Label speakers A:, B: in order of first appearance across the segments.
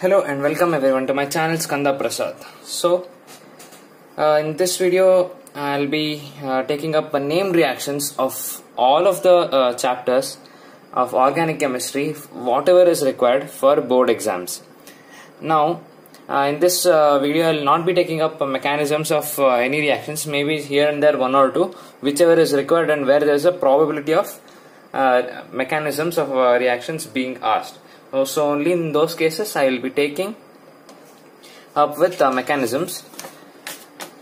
A: Hello and welcome everyone to my channel Skanda Prasad. So, uh, in this video, I'll be uh, taking up the name reactions of all of the uh, chapters of organic chemistry, whatever is required for board exams. Now, uh, in this uh, video, I'll not be taking up mechanisms of uh, any reactions, maybe here and there one or two, whichever is required and where there's a probability of mechanisms of reactions being asked. So, so only in those cases I will be taking up with uh, mechanisms.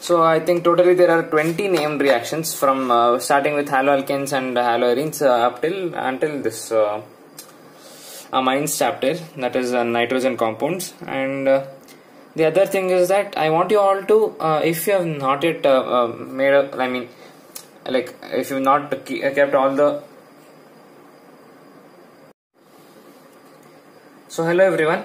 A: So I think totally there are 20 named reactions from uh, starting with haloalkanes and haloarenes uh, up till until this uh, amines chapter that is uh, nitrogen compounds and uh, the other thing is that I want you all to uh, if you have not yet uh, uh, made a I mean like if you've not kept all the So hello everyone.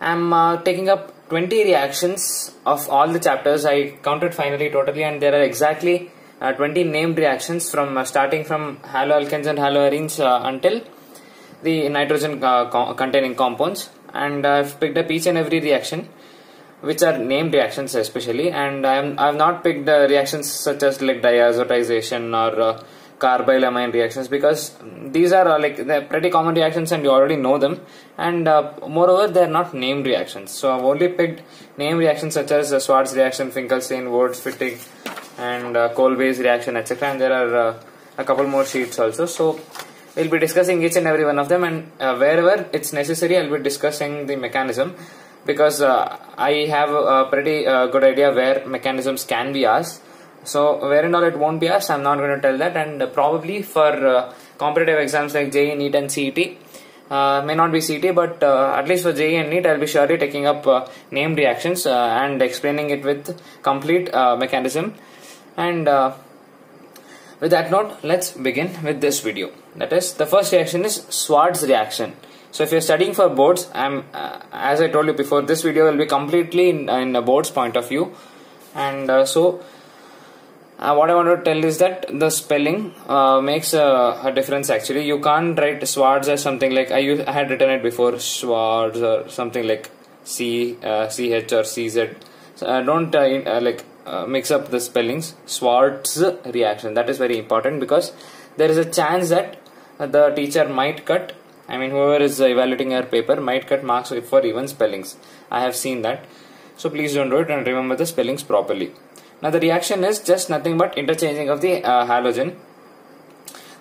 A: I'm uh, taking up 20 reactions of all the chapters. I counted finally totally, and there are exactly uh, 20 named reactions from uh, starting from haloalkanes and haloarenes uh, until the nitrogen uh, co- containing compounds. And I've picked up each and every reaction, which are named reactions especially. And I'm I've not picked uh, reactions such as like diazotization or carbylamine reactions because these are uh, like they're pretty common reactions and you already know them. And uh, moreover they're not named reactions. So i've only picked name reactions such as the Swarts reaction finkelstein Wurtz fittig and uh, Kolbe's reaction etc and there are uh, a couple more sheets also. So we'll be discussing each and every one of them. And uh, wherever it's necessary i'll be discussing the mechanism because uh, i have a pretty uh, good idea where mechanisms can be asked so where and all it won't be asked, I'm not going to tell that. And probably for uh, competitive exams like JEE, NEET, and CET, uh, may not be CET, but uh, at least for JEE and NEET, I'll be surely taking up uh, named reactions uh, and explaining it with complete uh, mechanism. And uh, with that note, let's begin with this video. That is, the first reaction is Swarts reaction. So if you're studying for boards, I'm as I told you before, this video will be completely in, in a board's point of view, and so uh, what I want to tell is that the spelling uh, makes a, a, difference actually. You can't write Swarts as something like I, used, I had written it before Schwarz or something like C uh, CH or CZ. So, uh, don't uh, uh, like mix up the spellings. Swarts reaction that is very important because there is a chance that the teacher might cut. I mean, whoever is evaluating your paper might cut marks for even spellings. I have seen that. So please don't do it and remember the spellings properly. Now the reaction is just nothing but interchanging of the uh, halogen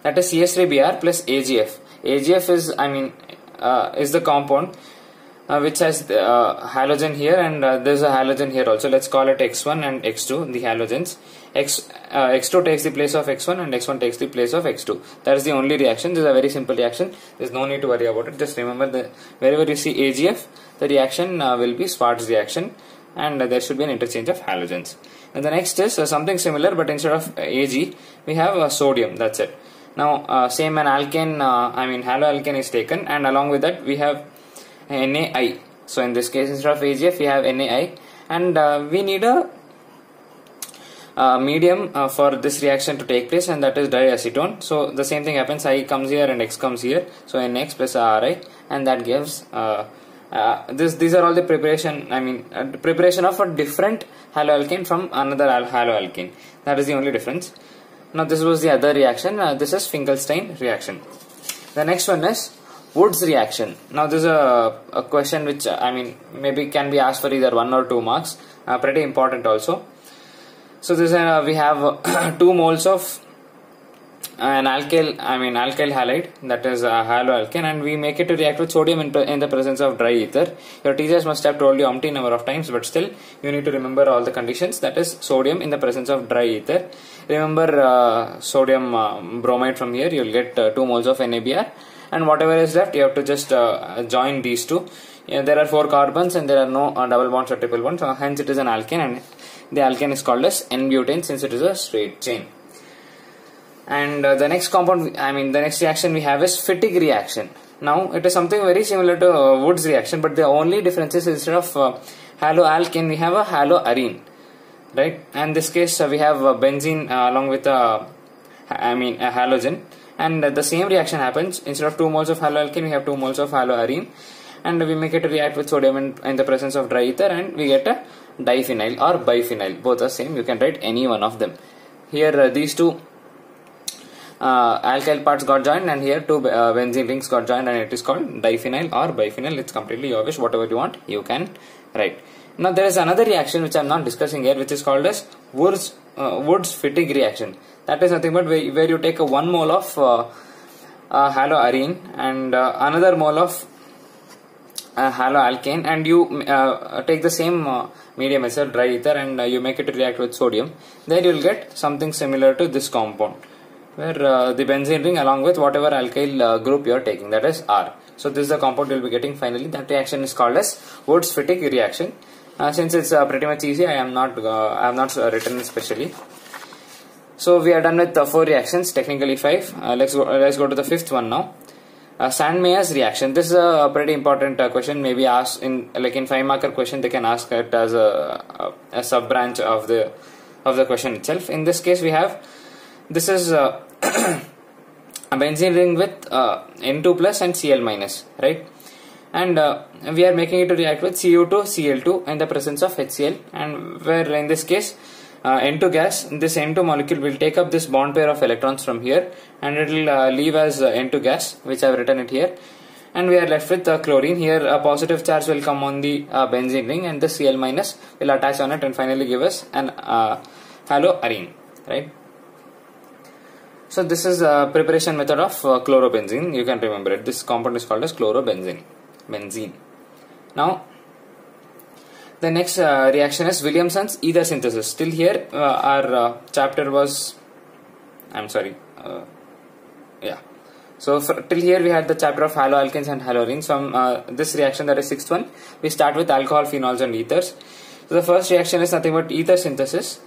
A: that is CH3Br plus AgF. AgF is I mean uh, is the compound uh, which has the, uh, halogen here and uh, there's a halogen here also. Let's call it X1 and X2 the halogens. X uh, X2 takes the place of X1 and X1 takes the place of X2. That is the only reaction. This is a very simple reaction. There's no need to worry about it. Just remember that wherever you see AgF, the reaction will be Swarts reaction and there should be an interchange of halogens. And the next is uh, something similar, but instead of uh, Ag, we have uh, sodium. That's it. Now, same an alkane, I mean haloalkane is taken, and along with that we have NaI. So in this case, instead of AgF, we have NaI, and we need a uh, medium uh, for this reaction to take place and that is diacetone so the same thing happens i comes here and x comes here so nx plus ri and that gives uh, uh, this these are all the preparation i mean uh, preparation of a different haloalkane from another haloalkane that is the only difference. Now this was the other reaction. Uh, this is finkelstein reaction. The next one is Wurtz reaction. Now this is a, a question which i mean maybe can be asked for either one or two marks. Pretty important also. So this uh, we have two moles of an alkyl I mean alkyl halide that is a haloalkane and we make it to react with sodium in, in, the presence of dry ether. Your teachers must have told you umpty number of times but still you need to remember all the conditions that is sodium in the presence of dry ether. Remember uh, sodium uh, bromide from here you will get uh, 2 moles of NaBr and whatever is left you have to just uh, join these two. Yeah, there are 4 carbons and there are no uh, double bonds or triple bonds so hence it is an alkane and the alkane is called as N-butane since it is a straight chain and uh, the next compound i mean the next reaction we have is fittig reaction. Now it is something very similar to uh, Wurtz reaction but the only difference is instead of uh, haloalkane we have a haloarene right? And this case uh, we have benzene uh, along with a i mean a halogen. And the same reaction happens. Instead of 2 moles of haloalkane we have 2 moles of haloarene and we make it react with sodium in, in the presence of dry ether and we get a diphenyl or biphenyl. Both are same. You can write any one of them. Here uh, these two uh, alkyl parts got joined and here two uh, benzene rings got joined and it is called diphenyl or biphenyl. It's completely your wish. Whatever you want you can write. Now there is another reaction which I'm not discussing here which is called as Wurtz uh, Wurtz Fittig reaction. That is nothing but where, where you take a one mole of uh, uh, haloarene and uh, another mole of uh, haloalkane and you uh, take the same uh, medium as a dry ether and uh, you make it react with sodium. Then you will get something similar to this compound where uh, the benzene ring along with whatever alkyl uh, group you are taking that is R. So this is the compound you will be getting finally that reaction is called as Wurtz-Fittig reaction. Uh, since it's uh, pretty much easy I am not uh, I have not uh, written it specially. So we are done with the four reactions technically five. Let's go let's go to the fifth one now. Uh, Sandmeyer's reaction. This is a pretty important question. Maybe asked in like in five marker question they can ask it as a, a, a sub branch of the of the question itself. In this case we have this is uh, a benzene ring with uh, N2 plus and Cl minus, right? And uh, we are making it to react with CO2, Cl2 in the presence of HCl, and where in this case uh, N2 gas, this N2 molecule will take up this bond pair of electrons from here, and it will uh, leave as uh, N2 gas, which I have written it here. And we are left with uh, chlorine. Here, a positive charge will come on the benzene ring, and the Cl minus will attach on it, and finally give us an haloarene, right? So this is a preparation method of uh, chlorobenzene. You can remember it. This compound is called as chlorobenzene. Benzene. Now, the next uh, reaction is Williamson's ether synthesis. Still here, uh, our uh, chapter was. I'm sorry. Uh, yeah. So for, till here we had the chapter of haloalkanes and haloarenes. From uh, this reaction, that is sixth one, we start with alcohol, phenols, and ethers. So the first reaction is nothing but ether synthesis.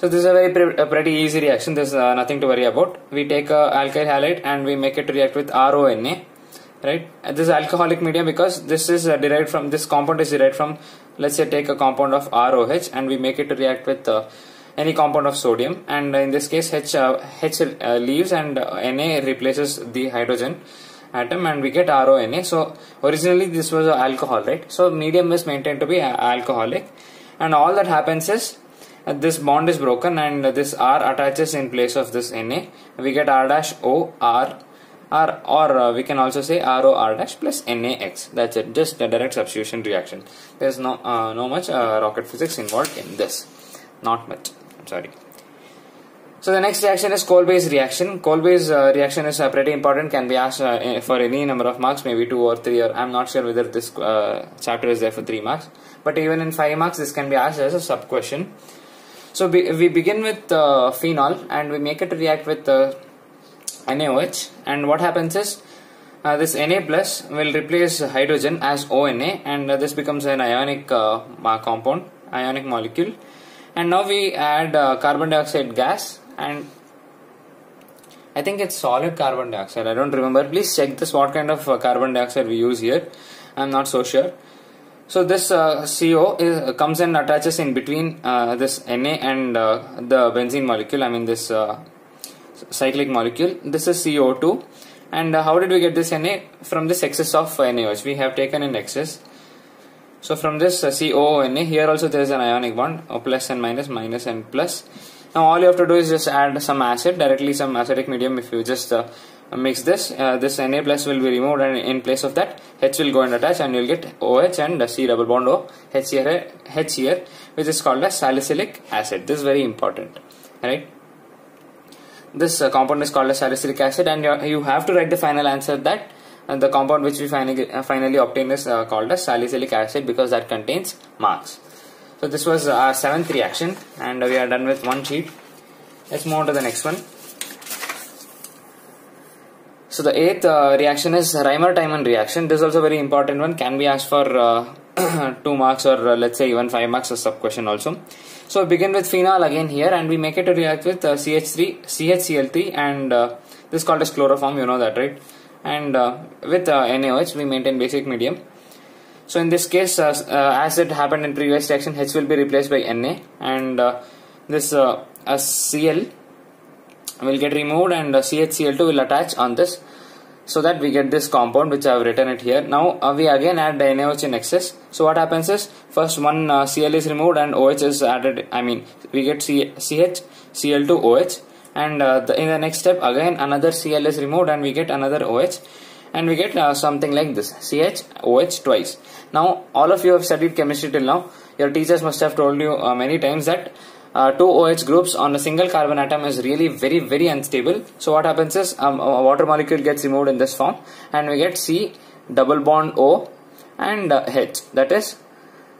A: So this is a very pre a pretty easy reaction. There's uh, nothing to worry about. We take a alkyl halide and we make it react with RONA, right? And this is alcoholic medium because this is uh, derived from this compound is derived from. Let's say take a compound of ROH and we make it react with uh, any compound of sodium. And in this case, H uh, H uh, leaves and uh, Na replaces the hydrogen atom and we get RONA. So originally this was alcohol, right? So medium is maintained to be alcoholic, and all that happens is uh, this bond is broken and uh, this R attaches in place of this Na. We get R dash O R R or uh, we can also say ROR dash plus NaX. That's it. Just a direct substitution reaction. There's no uh, no much uh, rocket physics involved in this. Not much. I'm sorry. So the next reaction is Kolbe's reaction. Kolbe's uh, reaction is uh, pretty important. Can be asked uh, for any number of marks, maybe two or three. Or I'm not sure whether this uh, chapter is there for three marks. But even in five marks, this can be asked as a sub question. So we begin with uh, phenol and we make it react with uh, NaOH. And what happens is uh, this Na plus will replace hydrogen as ONA, and this becomes an ionic compound, ionic molecule. And now we add carbon dioxide gas and I think it's solid carbon dioxide. I don't remember. Please check this what kind of uh, carbon dioxide we use here. I'm not so sure. So this uh, CO is, comes and attaches in between uh, this Na and uh, the benzene molecule. I mean this uh, cyclic molecule. This is CO2. And uh, how did we get this Na? From this excess of NaOH. We have taken in excess. So from this uh, COONA, here also there is an ionic bond, O plus and minus, minus and plus. Now all you have to do is just add some acid, directly some acidic medium if you just uh, mix this, uh, this Na plus will be removed and in place of that H will go and attach and you will get OH and C double bond O, H here, H here which is called as salicylic acid. This is very important, right? This uh, compound is called as salicylic acid and you have to write the final answer that and the compound which we finally, uh, finally obtain is uh, called as salicylic acid because that contains marks. So this was our seventh reaction and we are done with one sheet. Let's move on to the next one. So the eighth uh, reaction is Reimer-Tiemann reaction. This is also very important one. Can be asked for uh, two marks or uh, let's say even five marks as sub question also. So begin with phenol again here and we make it to react with CH3, CHCl3 and this is called as chloroform. You know that right? And with NaOH we maintain basic medium. So in this case, uh, uh, as it happened in previous reaction, H will be replaced by Na, and uh, this Cl will get removed, and CHCl2 will attach on this so that we get this compound which I have written it here. Now uh, we again add NaOH in excess. So what happens is first one uh, Cl is removed and OH is added. I mean we get C- CH Cl2 OH and uh, the, in the next step again another Cl is removed and we get another OH and we get uh, something like this CH OH twice. Now all of you have studied chemistry till now. Your teachers must have told you uh, many times that uh, two OH groups on a single carbon atom is really very very unstable. So what happens is um, a water molecule gets removed in this form and we get C double bond O and uh, H that is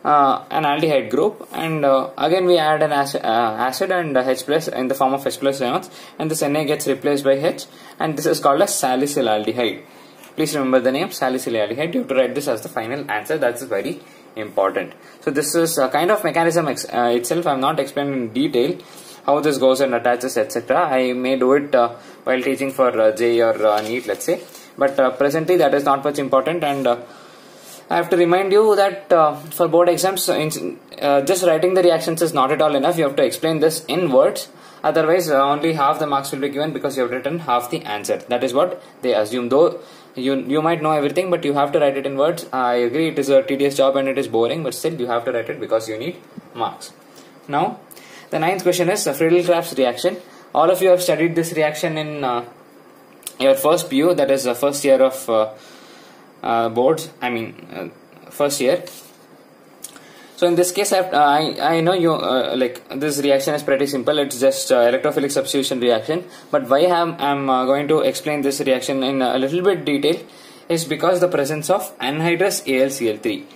A: uh, an aldehyde group and uh, again we add an acid, uh, acid and H plus in the form of H plus ions and this Na gets replaced by H and this is called as salicylaldehyde. Please remember the name salicylaldehyde. You have to write this as the final answer. That's very important. So this is a kind of mechanism ex uh, itself. I'm not explaining in detail how this goes and attaches etc. I may do it uh, while teaching for uh, JEE or uh, NEET let's say. But uh, presently that is not much important and uh, I have to remind you that uh, for board exams, just writing the reactions is not at all enough. You have to explain this in words. Otherwise, only half the marks will be given because you have written half the answer. That is what they assume. Though you you might know everything, but you have to write it in words. I agree, it is a tedious job and it is boring, but still you have to write it because you need marks. Now, the ninth question is Friedel-Crafts reaction. All of you have studied this reaction in uh, your first PU, that is the first year of uh, uh, boards. I mean, uh, first year. So in this case, I have, I, I know you uh, like this reaction is pretty simple. It's just uh, electrophilic substitution reaction. But why I'm, I'm uh, going to explain this reaction in a little bit detail is because the presence of anhydrous AlCl3.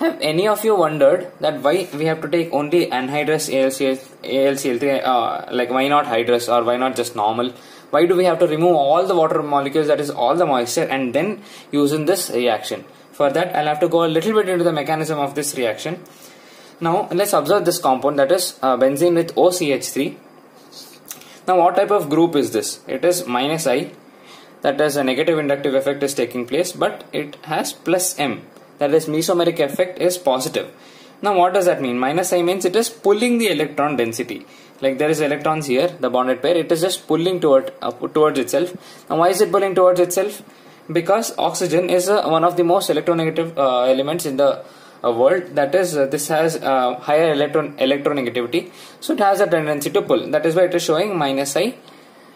A: Have any of you wondered that why we have to take only anhydrous AlCl, AlCl3? Uh, like why not hydrous or why not just normal? Why do we have to remove all the water molecules, that is all the moisture, and then using this reaction? For that, I'll have to go a little bit into the mechanism of this reaction. Now, let's observe this compound that is uh, benzene with OCH3. Now, what type of group is this? It is minus I, that is a negative inductive effect is taking place, but it has plus M, that is mesomeric effect is positive. Now, what does that mean? Minus I means it is pulling the electron density. Like there is electrons here, the bonded pair, it is just pulling toward, uh, towards itself. Now, why is it pulling towards itself? Because oxygen is uh, one of the most electronegative uh, elements in the uh, world. That is uh, this has uh, higher electron electronegativity. So it has a tendency to pull. That is why it is showing minus i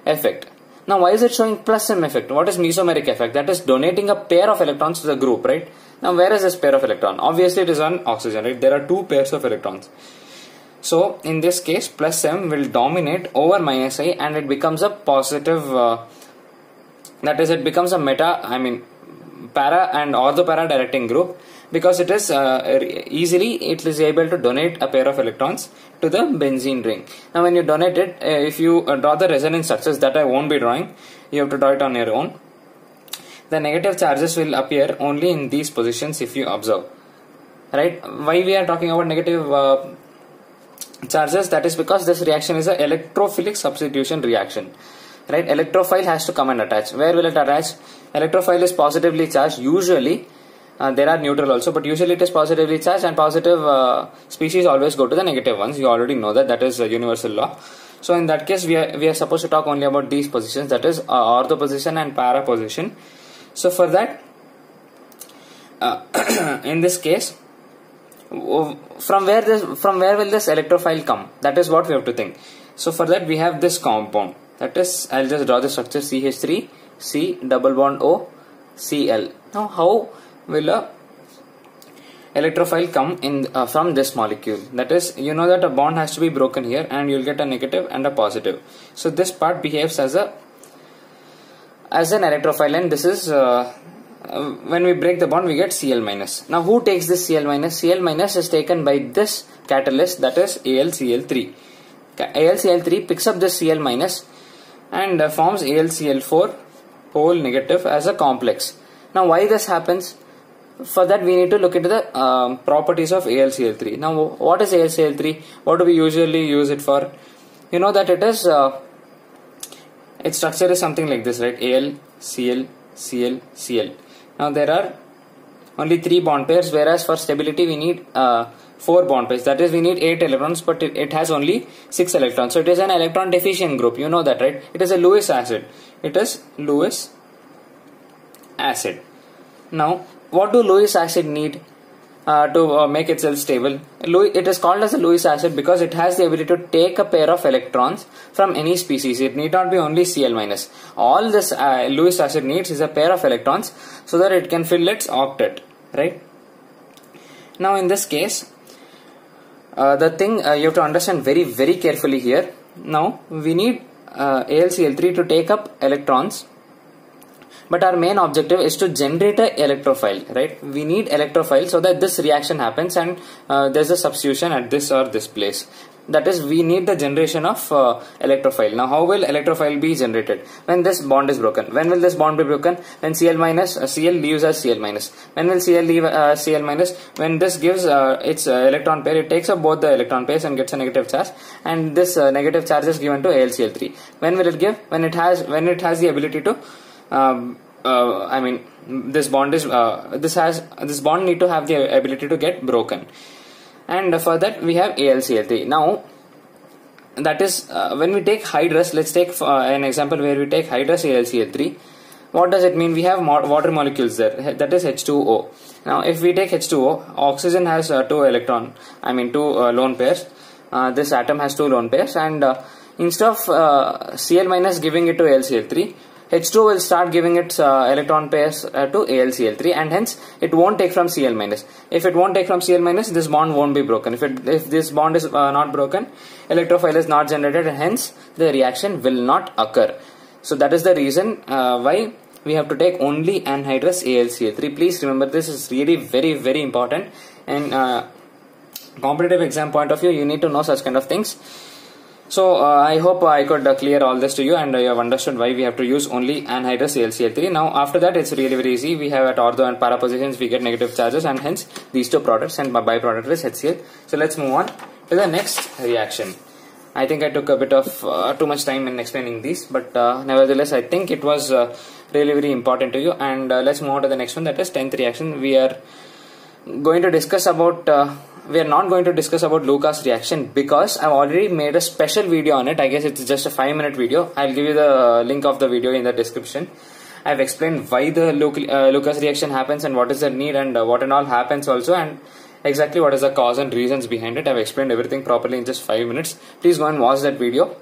A: effect. Now why is it showing plus m effect? What is mesomeric effect? That is donating a pair of electrons to the group right? Now where is this pair of electron? Obviously it is on oxygen right? There are two pairs of electrons. So in this case plus m will dominate over minus i and it becomes a positive uh, that is it becomes a meta i mean para and ortho para directing group because it is uh, easily it is able to donate a pair of electrons to the benzene ring. Now when you donate it uh, if you uh, draw the resonance structures that i won't be drawing you have to draw it on your own. The negative charges will appear only in these positions if you observe. Right? Why we are talking about negative uh, charges? That is because this reaction is an electrophilic substitution reaction right? Electrophile has to come and attach. Where will it attach? Electrophile is positively charged. Usually uh, there are neutral also but usually it is positively charged and positive uh, species always go to the negative ones. You already know that. That is a universal law. So in that case we are, we are supposed to talk only about these positions. That is uh, ortho position and para position. So for that uh, in this case from where this from where will this electrophile come? That is what we have to think. So for that we have this compound that is I'll just draw the structure CH3 C double bond O Cl now how will a electrophile come in uh, from this molecule? That is you know that a bond has to be broken here and you'll get a negative and a positive. So this part behaves as a as an electrophile and this is uh, uh, when we break the bond we get Cl minus. Now who takes this Cl minus? Cl minus is taken by this catalyst that is AlCl3 AlCl3 picks up this Cl minus and uh, forms AlCl4 whole negative as a complex. Now why this happens? For that we need to look into the um, properties of AlCl3. Now what is AlCl3? What do we usually use it for? You know that it is uh, its structure is something like this, right? Al, Cl, Cl, Cl. Now there are only three bond pairs, whereas for stability we need uh, four bond pairs. That is, we need eight electrons, but it, it, has only six electrons. So it is an electron deficient group. You know that, right? It is a Lewis acid. It is Lewis acid. Now, what do Lewis acid need uh, to uh, make itself stable? Lewis, it is called as a Lewis acid because it has the ability to take a pair of electrons from any species. It need not be only Cl minus. All this uh, Lewis acid needs is a pair of electrons so that it can fill its octet, right? Now, in this case, uh, the thing uh, you have to understand very very carefully here. Now, we need uh, AlCl3 to take up electrons. But our main objective is to generate a electrophile right? We need electrophile so that this reaction happens and uh, there's a substitution at this or this place that is we need the generation of uh, electrophile. Now how will electrophile be generated? When this bond is broken. When will this bond be broken? When cl minus uh, cl leaves as cl minus. When will cl leave uh, cl minus? When this gives uh, its uh, electron pair it takes up both the electron pairs and gets a negative charge. And this uh, negative charge is given to alcl3 when will it give? When it has when it has the ability to um, I mean, this bond is this has this bond need to have the ability to get broken, and for that we have AlCl3. Now, that is uh, when we take hydrous. Let's take uh, an example where we take hydrous AlCl3. What does it mean? We have water molecules there. That is H2O. Now, if we take H2O, oxygen has uh, two electron. I mean, two lone pairs. this atom has two lone pairs, and instead of Cl minus giving it to AlCl3 H2 will start giving its uh, electron pairs uh, to AlCl3 and hence it won't take from Cl. If it won't take from Cl this bond won't be broken. If, it, if this bond is uh, not broken, electrophile is not generated and hence the reaction will not occur. So that is the reason uh, why we have to take only anhydrous AlCl3. Please remember this is really very very important and uh, competitive exam point of view you need to know such kind of things. So uh, I hope I could uh, clear all this to you and uh, you have understood why we have to use only anhydrous AlCl3. Now after that it's really very easy. We have at ortho and para positions we get negative charges and hence these two products and byproduct is HCl. So let's move on to the next reaction. I think I took a bit of uh, too much time in explaining these but uh, nevertheless I think it was uh, really very important to you and let's move on to the next one that is 10th reaction. We are going to discuss about we are not going to discuss about Lucas reaction because I've already made a special video on it. I guess it's just a 5 minute video. I'll give you the link of the video in the description. I've explained why the uh, Lucas reaction happens and what is the need and uh, what and all happens also and exactly what is the cause and reasons behind it. I've explained everything properly in just 5 minutes. Please go and watch that video.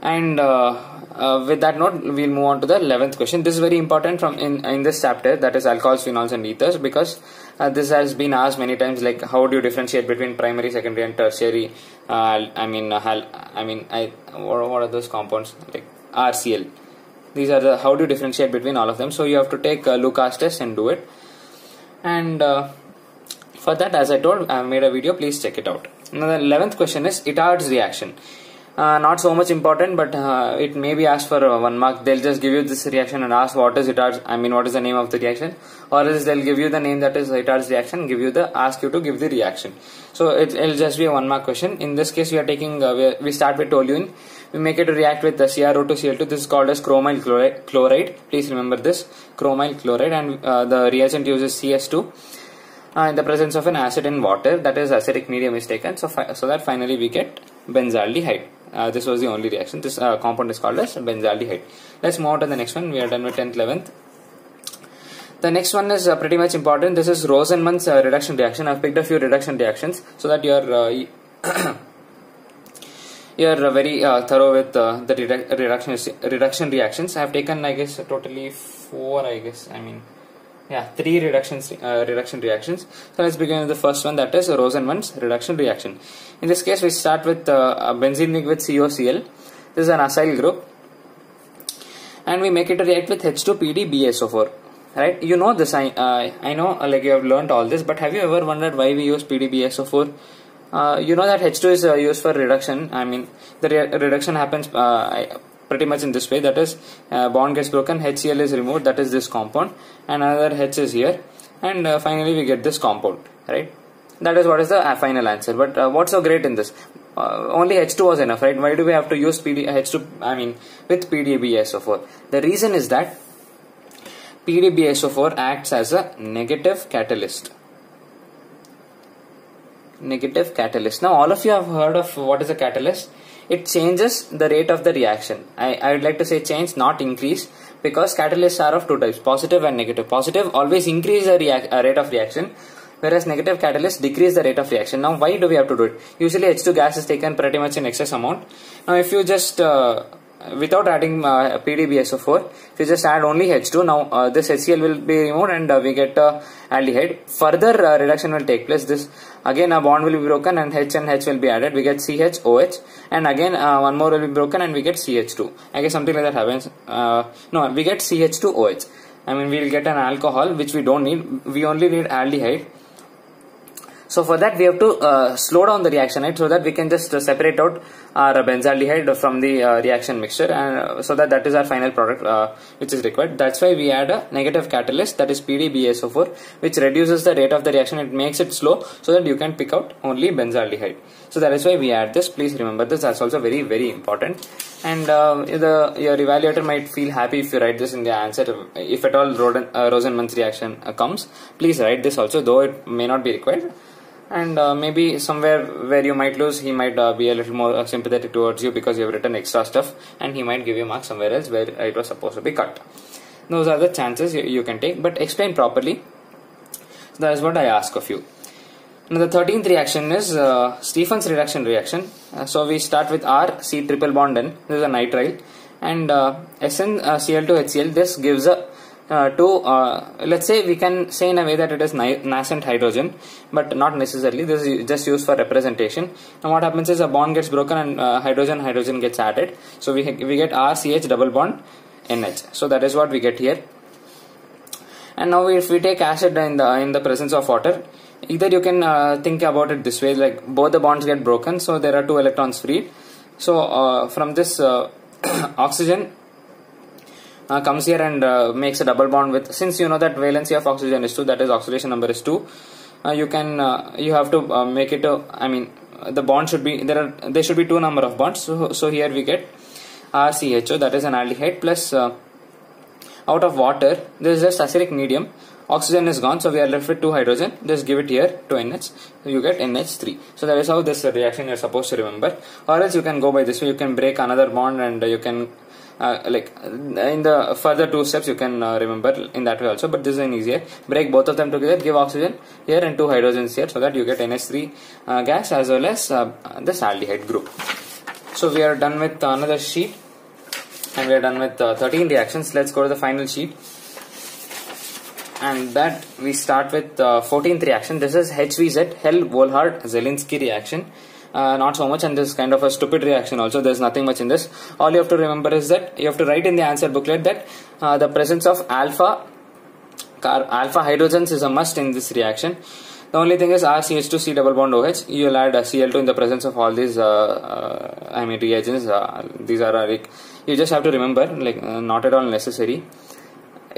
A: And uh, uh, with that note, we'll move on to the 11th question. This is very important from in, in this chapter that is alcohols, phenols and ethers because uh, this has been asked many times like how do you differentiate between primary, secondary and tertiary uh, I mean uh, I mean I what, are those compounds like RCl. These are the how do you differentiate between all of them. So you have to take a Lucas test and do it. And uh, for that as I told I made a video please check it out. Now the 11th question is Etard's reaction uh, not so much important but uh, it may be asked for uh, one mark. They'll just give you this reaction and ask what is Etard's I mean what is the name of the reaction? Or else they'll give you the name that is Etard's reaction give you the ask you to give the reaction. So it, will just be a one mark question. In this case we are taking uh, we, we, start with toluene. We make it react with the CrO2 Cl2 this is called as chromyl chloride, chloride. please remember this chromyl chloride. And uh, the reagent uses CS2 uh, in the presence of an acid in water. That is acidic medium is taken. So, so that finally we get benzaldehyde uh, this was the only reaction. This uh, compound is called as benzaldehyde. Let's move on to the next one. We are done with 10th, 11th. The next one is uh, pretty much important. This is Rosenmann's uh, reduction reaction. I've picked a few reduction reactions so that you're uh, you're very uh, thorough with the reduction reduction reactions. I have taken, I guess, totally four. I guess. I mean yeah three reductions uh, reduction reactions. So let's begin with the first one that is Rosenmann's reduction reaction. In this case we start with uh, benzene with COCl this is an acyl group. And we make it react with H2PDBSO4 right? You know this I uh, I know uh, like you have learned all this but have you ever wondered why we use PDBSO4 uh, you know that H2 is uh, used for reduction. I mean the re reduction happens uh, pretty much in this way. That is uh, bond gets broken HCl is removed that is this compound and another H is here and uh, finally we get this compound right? That is what is the uh, final answer. But uh, what's so great in this? Uh, only H2 was enough right? Why do we have to use PD H2 I mean with PDBSO4 the reason is that PDBSO4 acts as a negative catalyst. Negative catalyst. Now all of you have heard of what is a catalyst it changes the rate of the reaction. I, I would like to say change, not increase, because catalysts are of two types positive and negative. positive always increase the uh, rate of reaction whereas negative catalysts decrease the rate of reaction. Now why do we have to do it? Usually h2 gas is taken pretty much in excess amount. Now if you just uh, without adding uh, PDBSO4 if you just add only H2 now uh, this HCl will be removed and uh, we get uh, aldehyde. Further uh, reduction will take place. This again a bond will be broken and H and H will be added. We get CHOH and again uh, one more will be broken and we get CH2 I guess something like that happens. Uh, no we get CH2OH I mean we will get an alcohol which we don't need. We only need aldehyde so for that we have to uh, slow down the reaction right? So that we can just uh, separate out our benzaldehyde from the uh, reaction mixture and uh, so that that is our final product uh, which is required. That's why we add a negative catalyst that is PDBSO4 which reduces the rate of the reaction. It makes it slow so that you can pick out only benzaldehyde so that is why we add this. Please remember this. That's also very very important. And uh, the your evaluator might feel happy if you write this in the answer if at all Roden, Rosenmann's reaction comes. Please write this also though it may not be required and uh, maybe somewhere where you might lose he might uh, be a little more uh, sympathetic towards you because you have written extra stuff and he might give you marks somewhere else where it was supposed to be cut those are the chances you, you can take but explain properly so that is what i ask of you now the 13th reaction is uh, Stephen's reduction reaction. Uh, so we start with R, C triple bond N. This is a nitrile. And uh, SN uh, Cl2 HCl. This gives a uh, two. Uh, let's say we can say in a way that it is nascent hydrogen, but not necessarily. This is just used for representation. And what happens is a bond gets broken and uh, hydrogen hydrogen gets added. So we we get RCH double bond NH. So that is what we get here. And now if we take acid in the in the presence of water, either you can uh, think about it this way like both the bonds get broken so there are two electrons free so uh, from this uh, oxygen uh, comes here and uh, makes a double bond with since you know that valency of oxygen is 2 that is oxidation number is 2 uh, you can you have to make it a, I mean the bond should be there are there should be two number of bonds so, so here we get RCHO that is an aldehyde plus out of water there is just acidic medium oxygen is gone so we are left with two hydrogen just give it here to NH so you get NH3 so that is how this reaction you're supposed to remember or else you can go by this way you can break another bond and you can uh, like in the further two steps you can uh, remember in that way also but this is an easier break both of them together give oxygen here and two hydrogens here so that you get NH3 uh, gas as well as uh, this aldehyde group so we are done with another sheet and we are done with uh, 13 reactions let's go to the final sheet and that we start with uh, 14th reaction. This is HVZ, Hell Volhard Zelinsky reaction. Uh, not so much, and this is kind of a stupid reaction also. There's nothing much in this. All you have to remember is that you have to write in the answer booklet that uh, the presence of alpha alpha hydrogens is a must in this reaction. The only thing is RCH2 C double bond OH. You'll add Cl2 in the presence of all these, uh, uh, I mean, reagents. Uh, these are like you just have to remember, like not at all necessary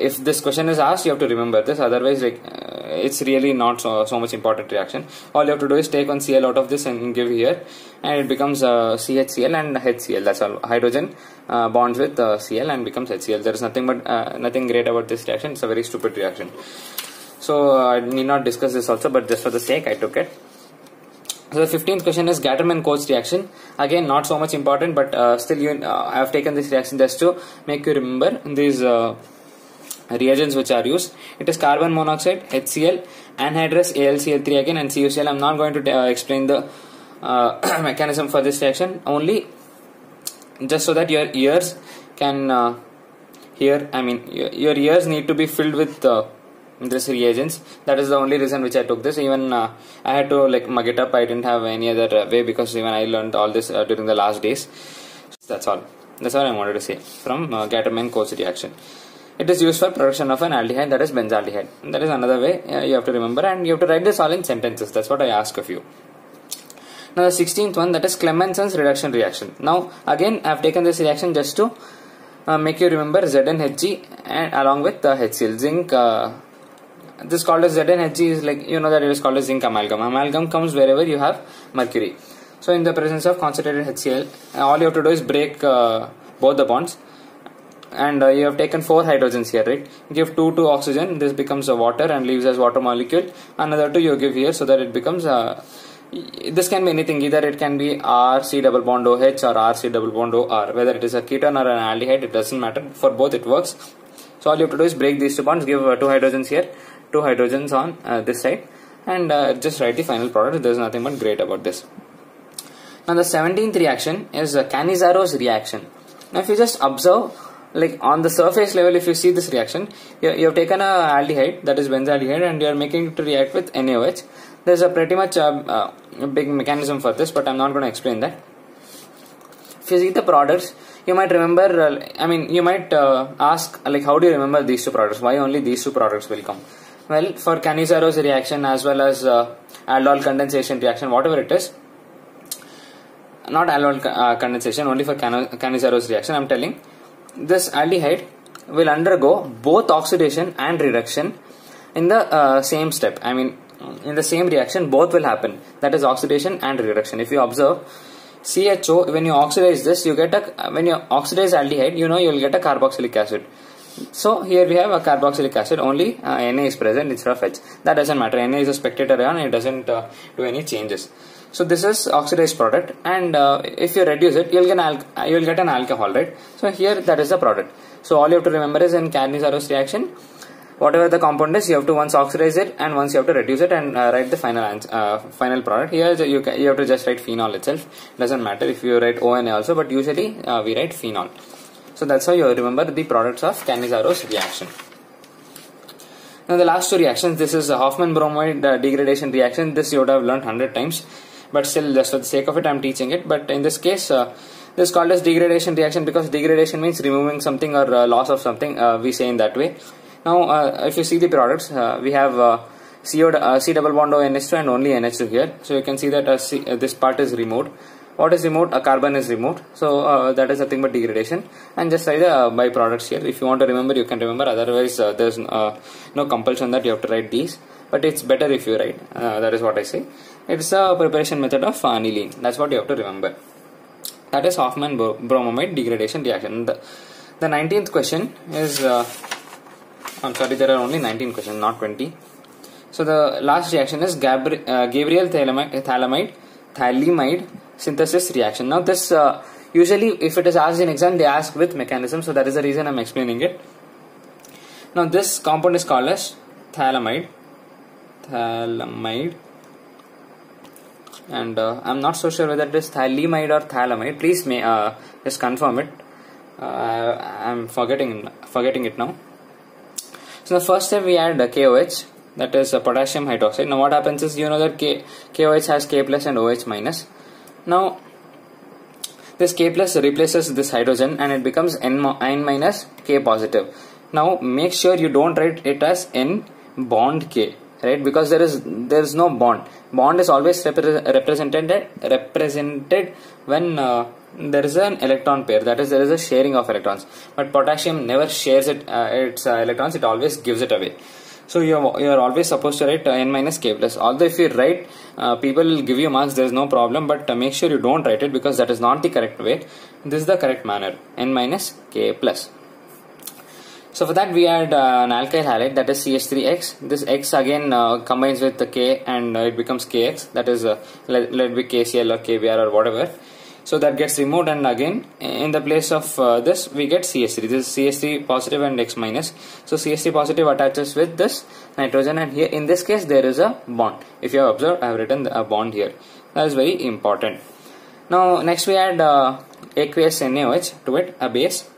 A: if this question is asked you have to remember this. Otherwise like uh, it's really not so, so much important reaction. All you have to do is take one cl out of this and give here and it becomes uh, chcl and hcl that's all. Hydrogen uh, bonds with uh, cl and becomes hcl there is nothing but uh, nothing great about this reaction. It's a very stupid reaction. So uh, i need not discuss this also but just for the sake i took it. So the 15th question is Gattermann-Koch reaction. Again, not so much important, but uh, still, you, I have taken this reaction just to make you remember these reagents which are used. It is carbon monoxide, HCl, anhydrous AlCl3 again and CuCl. I'm not going to uh, explain the uh, mechanism for this reaction only just so that your ears can uh, hear. I mean, your, ears need to be filled with this reagents. That is the only reason which I took this. Even I had to like mug it up. I didn't have any other way because even I learned all this during the last days. So That's all. That's all I wanted to say from uh, Gattermann-Koch reaction. It is used for production of an aldehyde that is benzaldehyde. That is another way uh, you have to remember and you have to write this all in sentences. That's what I ask of you. Now the 16th one that is Clemmensen's reduction reaction. Now again I have taken this reaction just to uh, make you remember ZnHg and along with the HCl zinc. Uh, this called as ZnHg is like you know that it is called as zinc amalgam. Amalgam comes wherever you have mercury. So in the presence of concentrated HCl, all you have to do is break uh, both the bonds and uh, you have taken four hydrogens here right? Give two to oxygen this becomes a water and leaves as water molecule. Another two you give here so that it becomes uh, this can be anything. Either it can be RC double bond OH or RC double bond OR whether it is a ketone or an aldehyde it doesn't matter. For both it works. So all you have to do is break these two bonds give uh, two hydrogens here two hydrogens on uh, this side. And uh, just write the final product. There's nothing but great about this. Now the 17th reaction is uh, Cannizzaro's reaction. Now if you just observe like on the surface level if you see this reaction you, you have taken a aldehyde that is benzaldehyde and you are making it to react with NaOH there's a pretty much uh, uh, big mechanism for this but I'm not going to explain that. If you see the products you might remember uh, I mean you might uh, ask like how do you remember these two products? Why only these two products will come? Well for Cannizzaro's reaction as well as uh, aldol condensation reaction whatever it is not aldol uh, condensation only for Cannizzaro's reaction I'm telling this aldehyde will undergo both oxidation and reduction in the uh, same step. I mean, in the same reaction, both will happen. That is oxidation and reduction. If you observe, CHO, when you oxidize this, you get a, when you oxidize aldehyde, you know you will get a carboxylic acid. So here we have a carboxylic acid, only uh, Na is present instead of H. That doesn't matter. Na is a spectator ion, it doesn't uh, do any changes. So this is oxidized product and uh, if you reduce it, you'll get, you'll get an alcohol, right? So here that is the product. So all you have to remember is in Cannizzaro's reaction, whatever the compound is, you have to once oxidize it and once you have to reduce it and uh, write the final uh, final product. Here you, you have to just write phenol itself. Doesn't matter if you write ONA also, but usually uh, we write phenol. So that's how you remember the products of Cannizzaro's reaction. Now the last two reactions, this is a Hofmann bromamide uh, degradation reaction. This you would have learned 100 times but still just for the sake of it I'm teaching it. But in this case uh, this is called as degradation reaction because degradation means removing something or uh, loss of something uh, we say in that way. Now uh, if you see the products uh, we have uh, CO, C double bond O NH2 and only NH2 here. So you can see that C, this part is removed. What is removed? A carbon is removed. So that is nothing but degradation. And just write the byproducts here if you want to remember you can remember. Otherwise there's no compulsion that you have to write these. But it's better if you write. That is what I say it's a preparation method of aniline. That's what you have to remember. That is Hofmann bromamide degradation reaction. The, the 19th question is, uh, I'm sorry, there are only 19 questions, not 20. So the last reaction is Gabri uh, Gabriel thalamide, thalamide, thalamide synthesis reaction. Now this, uh, usually if it is asked in exam, they ask with mechanism. So that is the reason I'm explaining it. Now this compound is called as thalamide. Thalamide and uh, I'm not so sure whether it is thalamide or thalamide. Please may uh, just confirm it. Uh, I'm forgetting forgetting it now. So the first step we add the KOH that is potassium hydroxide. Now what happens is you know that K, KOH has K plus and OH minus. Now this K plus replaces this hydrogen and it becomes N, N minus K positive. Now make sure you don't write it as N bond K right? Because there is there is no bond. Bond is always repre- represented represented when uh, there is an electron pair that is there is a sharing of electrons. But potassium never shares it uh, its uh, electrons it always gives it away. So you are, you are always supposed to write uh, n minus k plus. Although if you write uh, people will give you marks there is no problem but uh, make sure you don't write it because that is not the correct way. This is the correct manner. N minus k plus so for that we add uh, an alkyl halide that is CH3X. This X again uh, combines with the K and uh, it becomes KX that is uh, let, let be KCl or KBr or whatever. So that gets removed and again in the place of uh, this we get CH3. This is CH3 positive and X minus. So CH3 positive attaches with this nitrogen and here in this case there is a bond. If you have observed I have written a bond here. That is very important. Now next we add uh, aqueous NaOH to it, a base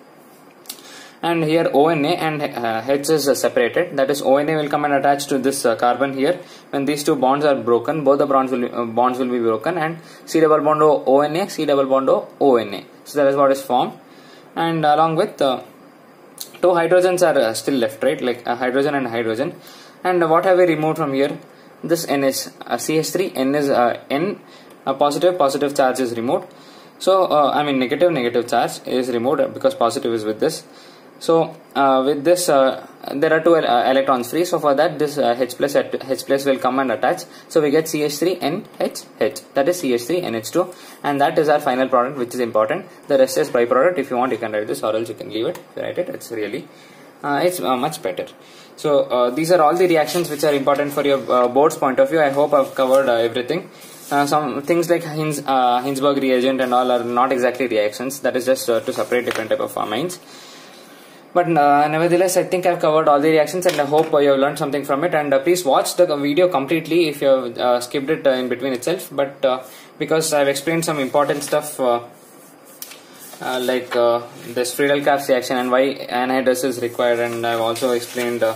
A: and here ONA and uh, H is uh, separated. That is ONA will come and attach to this uh, carbon here. When these two bonds are broken both the bonds will be, uh, bonds will be broken. And C double bond O ONA C double bond O ONA so that is what is formed. And along with uh, two hydrogens are uh, still left right? Like hydrogen and hydrogen. And what have we removed from here? This N is CH3 N is N. A positive positive charge is removed. So I mean negative negative charge is removed because positive is with this so uh, with this, uh, there are two uh, electrons free. So for that, this uh, H plus H plus will come and attach. So we get CH3NHH. That is CH3NH2, and that is our final product, which is important. The rest is byproduct. If you want, you can write this, or else you can leave it. Write it, it's really uh, it's uh, much better. So these are all the reactions which are important for your board's point of view. I hope I've covered everything. uh, some things like Hins, uh, Hinsberg reagent and all are not exactly reactions. That is just uh, to separate different type of amines. But uh, nevertheless, I think I've covered all the reactions and I hope uh, you have learned something from it. And uh, please watch the video completely if you have uh, skipped it uh, in between itself. But uh, because I've explained some important stuff like this Friedel-Crafts reaction and why anhydrous is required, and I've also explained the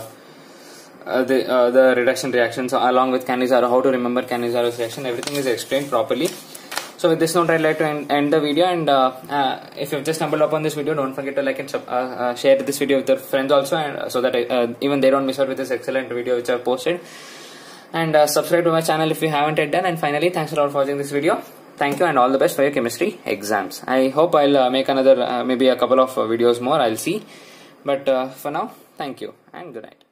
A: the reduction reactions along with Cannizzaro, how to remember Cannizzaro reaction. Everything is explained properly. So with this note, I'd like to end, end the video. And uh, uh, if you've just stumbled upon this video, don't forget to like and uh, uh, share this video with your friends also, and uh, so that uh, even they don't miss out with this excellent video which I've posted. And subscribe to my channel if you haven't yet done. And finally, thanks a lot for watching this video. Thank you and all the best for your chemistry exams. I hope I'll make another, maybe a couple of videos more. I'll see. But for now, thank you and good night.